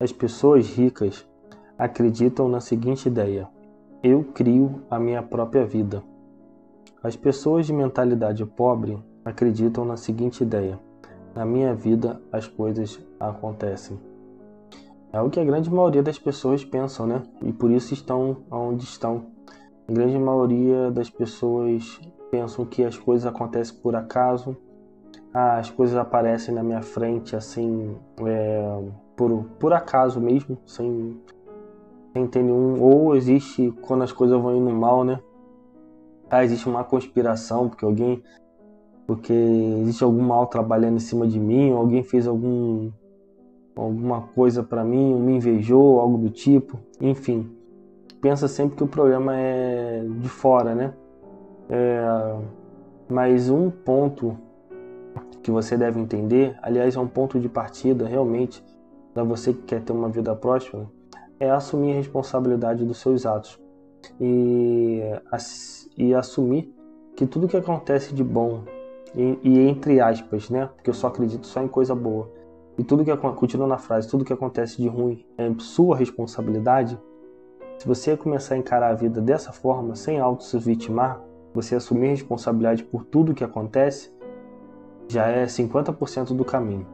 As pessoas ricas acreditam na seguinte ideia: eu crio a minha própria vida. As pessoas de mentalidade pobre acreditam na seguinte ideia: na minha vida as coisas acontecem. É o que a grande maioria das pessoas pensam, né? E por isso estão onde estão. A grande maioria das pessoas pensam que as coisas acontecem por acaso, ah, as coisas aparecem na minha frente assim, é, por, por acaso mesmo, sem, sem ter nenhum. Ou existe quando as coisas vão indo mal, né? Ah, existe uma conspiração, porque alguém. Porque existe algum mal trabalhando em cima de mim, alguém fez algum, alguma coisa para mim, ou me invejou, algo do tipo. Enfim, pensa sempre que o problema é de fora, né? É, mas um ponto que você deve entender, aliás, é um ponto de partida realmente para você que quer ter uma vida próspera, é assumir a responsabilidade dos seus atos e, e assumir que tudo que acontece de bom e, e, entre aspas, né? Porque eu só acredito só em coisa boa. E tudo que continua na frase, tudo que acontece de ruim é sua responsabilidade. Se você começar a encarar a vida dessa forma, sem auto se vitimar, você assumir responsabilidade por tudo que acontece, já é 50% do caminho.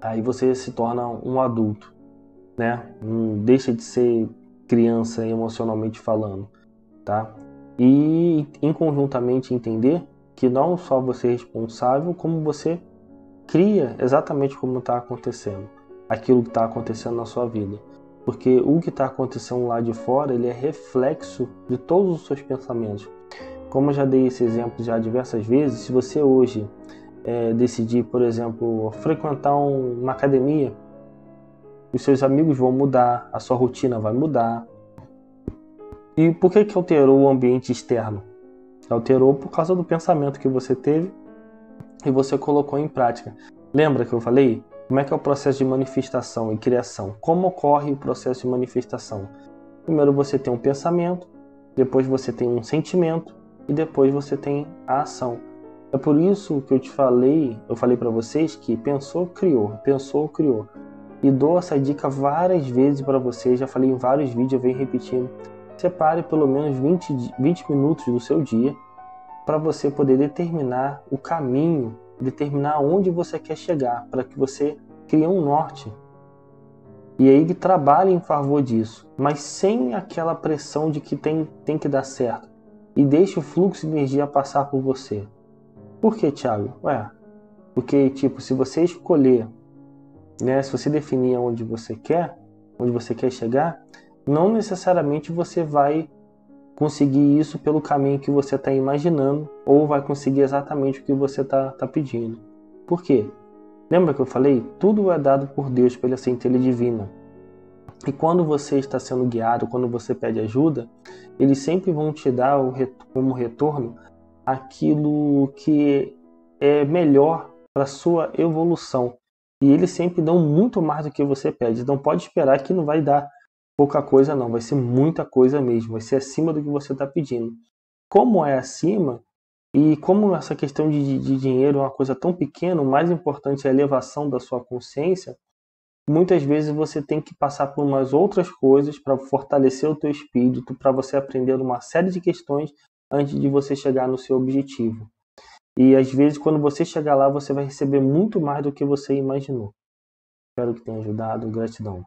Aí você se torna um adulto, né? Não deixa de ser criança emocionalmente falando, tá? E em conjuntamente entender que não só você é responsável, como você cria exatamente como está acontecendo, aquilo que está acontecendo na sua vida. Porque o que está acontecendo lá de fora, ele é reflexo de todos os seus pensamentos. Como eu já dei esse exemplo já diversas vezes, se você hoje é, decidir, por exemplo, frequentar um, uma academia, os seus amigos vão mudar, a sua rotina vai mudar. E por que, que alterou o ambiente externo? Alterou por causa do pensamento que você teve e você colocou em prática. Lembra que eu falei? Como é que é o processo de manifestação e criação? Como ocorre o processo de manifestação? Primeiro você tem um pensamento, depois você tem um sentimento e depois você tem a ação. É por isso que eu te falei, eu falei para vocês que pensou, criou, pensou, criou. E dou essa dica várias vezes para vocês, já falei em vários vídeos, eu venho repetindo. Separe pelo menos 20, 20 minutos do seu dia para você poder determinar o caminho, determinar onde você quer chegar, para que você crie um norte. E aí trabalhe em favor disso, mas sem aquela pressão de que tem, tem que dar certo. E deixe o fluxo de energia passar por você. Por que, Thiago? Ué, porque, tipo, se você escolher, né, se você definir onde você quer, onde você quer chegar, não necessariamente você vai conseguir isso pelo caminho que você está imaginando ou vai conseguir exatamente o que você está tá pedindo. Por quê? Lembra que eu falei? Tudo é dado por Deus pela centelha divina. E quando você está sendo guiado, quando você pede ajuda, eles sempre vão te dar como retorno aquilo que é melhor para sua evolução. E eles sempre dão muito mais do que você pede. Então pode esperar que não vai dar pouca coisa, não. Vai ser muita coisa mesmo. Vai ser acima do que você está pedindo. Como é acima, e como essa questão de, de dinheiro é uma coisa tão pequena, o mais importante é a elevação da sua consciência, muitas vezes você tem que passar por umas outras coisas para fortalecer o teu espírito, para você aprender uma série de questões antes de você chegar no seu objetivo. E às vezes, quando você chegar lá, você vai receber muito mais do que você imaginou. Espero que tenha ajudado. Gratidão.